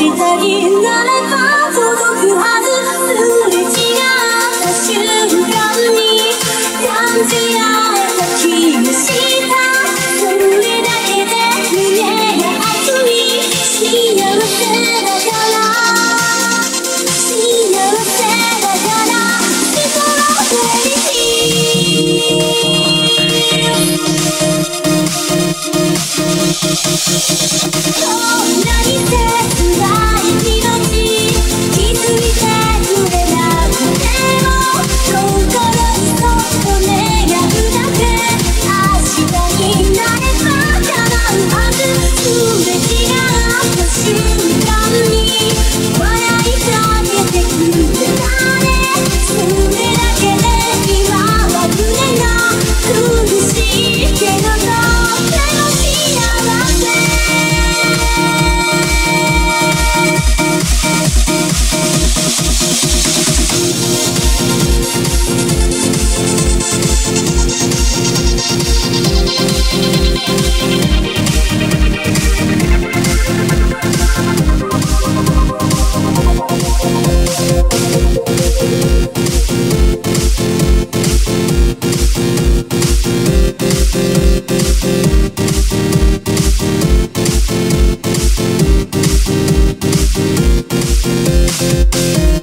明日になれば「こんなに Música